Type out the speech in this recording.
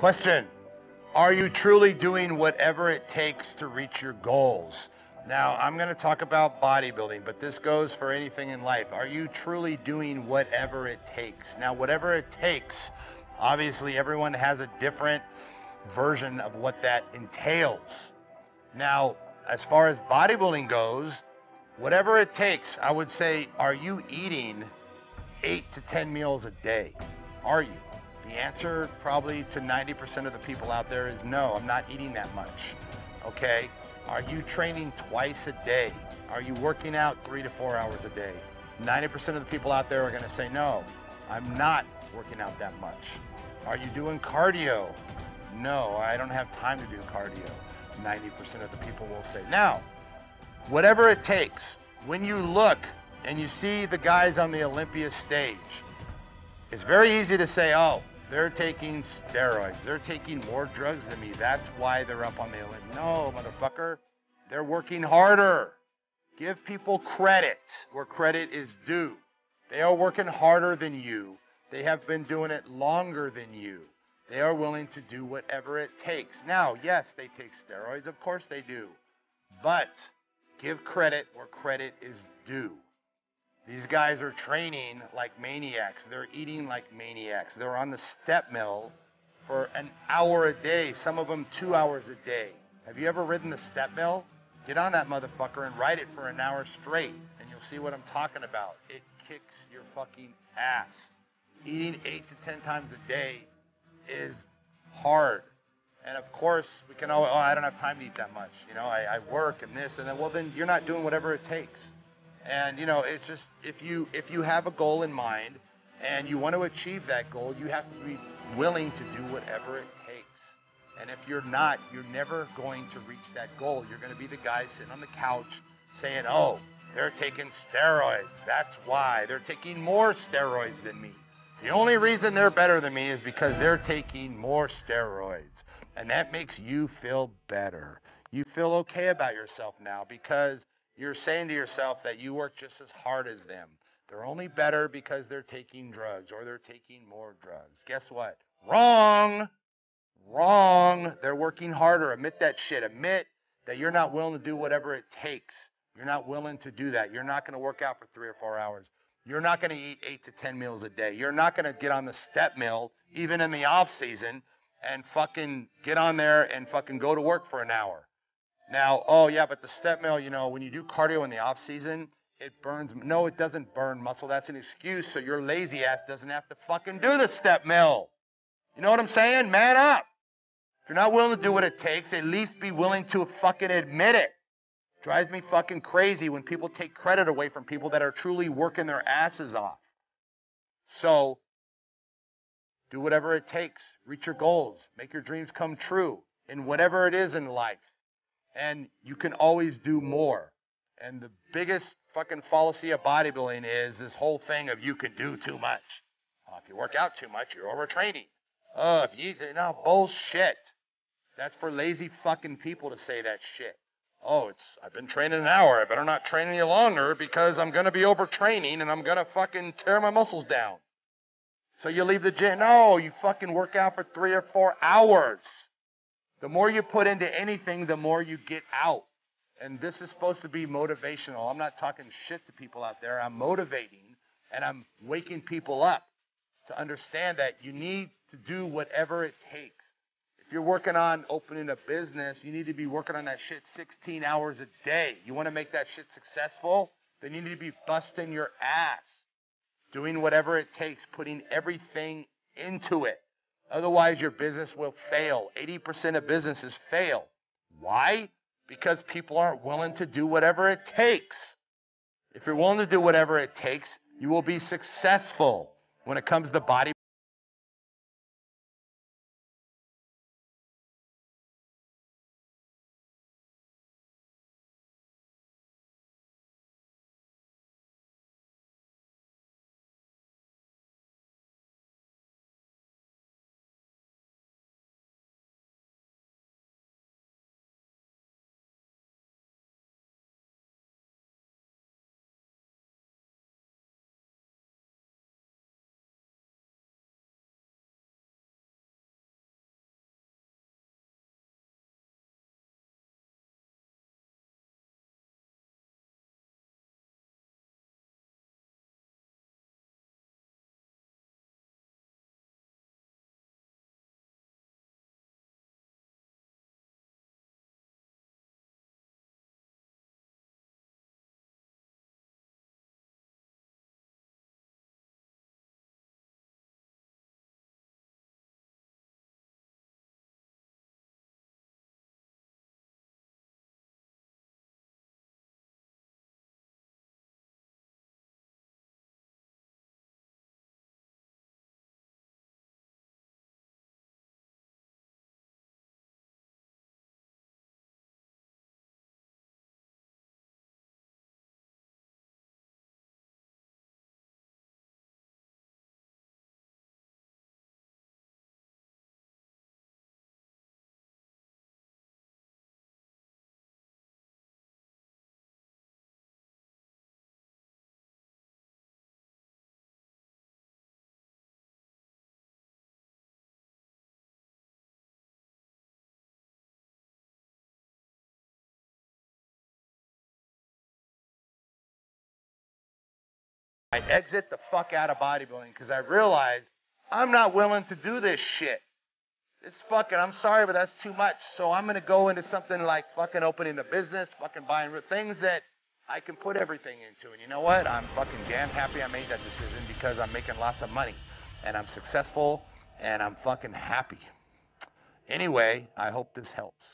Question Are you truly doing whatever it takes to reach your goals? Now, I'm going to talk about bodybuilding, but this goes for anything in life. Are you truly doing whatever it takes? Now, whatever it takes, obviously, everyone has a different version of what that entails. Now, as far as bodybuilding goes, whatever it takes, I would say, are you eating eight to 10 meals a day? Are you? The answer, probably to 90% of the people out there, is no, I'm not eating that much. Okay? Are you training twice a day? Are you working out three to four hours a day? 90% of the people out there are going to say, no, I'm not working out that much. Are you doing cardio? No, I don't have time to do cardio. 90% of the people will say. Now, whatever it takes, when you look and you see the guys on the Olympia stage, it's very easy to say, oh, they're taking steroids. They're taking more drugs than me. That's why they're up on the Olympics. No, motherfucker. They're working harder. Give people credit where credit is due. They are working harder than you. They have been doing it longer than you. They are willing to do whatever it takes. Now, yes, they take steroids. Of course they do. But give credit where credit is due. These guys are training like maniacs. They're eating like maniacs. They're on the step mill for an hour a day, some of them two hours a day. Have you ever ridden the step mill? Get on that motherfucker and ride it for an hour straight, and you'll see what I'm talking about. It kicks your fucking ass. Eating eight to ten times a day is hard. And of course, we can always, oh, I don't have time to eat that much. You know, I, I work and this and then, well, then you're not doing whatever it takes. And you know, it's just if you if you have a goal in mind and you want to achieve that goal, you have to be willing to do whatever it takes. And if you're not, you're never going to reach that goal. You're going to be the guy sitting on the couch saying, "Oh, they're taking steroids. That's why they're taking more steroids than me." The only reason they're better than me is because they're taking more steroids. And that makes you feel better. You feel okay about yourself now because you're saying to yourself that you work just as hard as them. They're only better because they're taking drugs or they're taking more drugs. Guess what? Wrong. Wrong. They're working harder. Admit that shit. Admit that you're not willing to do whatever it takes. You're not willing to do that. You're not going to work out for three or four hours. You're not going to eat eight to ten meals a day. You're not going to get on the step mill, even in the off season, and fucking get on there and fucking go to work for an hour. Now, oh yeah, but the step mill, you know, when you do cardio in the off season, it burns. No, it doesn't burn muscle. That's an excuse so your lazy ass doesn't have to fucking do the step mill. You know what I'm saying? Man up. If you're not willing to do what it takes, at least be willing to fucking admit it. Drives me fucking crazy when people take credit away from people that are truly working their asses off. So, do whatever it takes. Reach your goals. Make your dreams come true in whatever it is in life and you can always do more. And the biggest fucking fallacy of bodybuilding is this whole thing of you can do too much. Uh, if you work out too much, you're overtraining. Oh, if you, know, bullshit. That's for lazy fucking people to say that shit. Oh, it's, I've been training an hour. I better not train any longer because I'm going to be overtraining and I'm going to fucking tear my muscles down. So you leave the gym. No, you fucking work out for three or four hours. The more you put into anything, the more you get out. And this is supposed to be motivational. I'm not talking shit to people out there. I'm motivating and I'm waking people up to understand that you need to do whatever it takes. If you're working on opening a business, you need to be working on that shit 16 hours a day. You want to make that shit successful? Then you need to be busting your ass, doing whatever it takes, putting everything into it. Otherwise, your business will fail. 80% of businesses fail. Why? Because people aren't willing to do whatever it takes. If you're willing to do whatever it takes, you will be successful when it comes to body I exit the fuck out of bodybuilding because I realized I'm not willing to do this shit. It's fucking, I'm sorry, but that's too much. So I'm gonna go into something like fucking opening a business, fucking buying things that I can put everything into. And you know what? I'm fucking damn happy I made that decision because I'm making lots of money and I'm successful and I'm fucking happy. Anyway, I hope this helps.